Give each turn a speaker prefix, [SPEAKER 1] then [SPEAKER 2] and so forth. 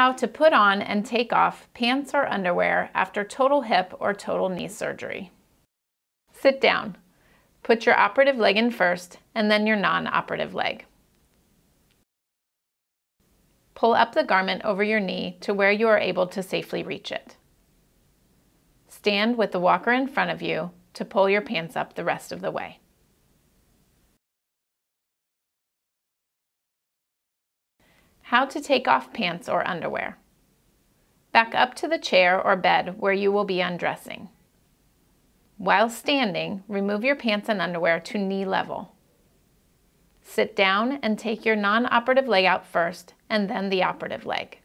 [SPEAKER 1] How to put on and take off pants or underwear after total hip or total knee surgery. Sit down. Put your operative leg in first and then your non-operative leg. Pull up the garment over your knee to where you are able to safely reach it. Stand with the walker in front of you to pull your pants up the rest of the way. How to take off pants or underwear. Back up to the chair or bed where you will be undressing. While standing, remove your pants and underwear to knee level. Sit down and take your non-operative leg out first and then the operative leg.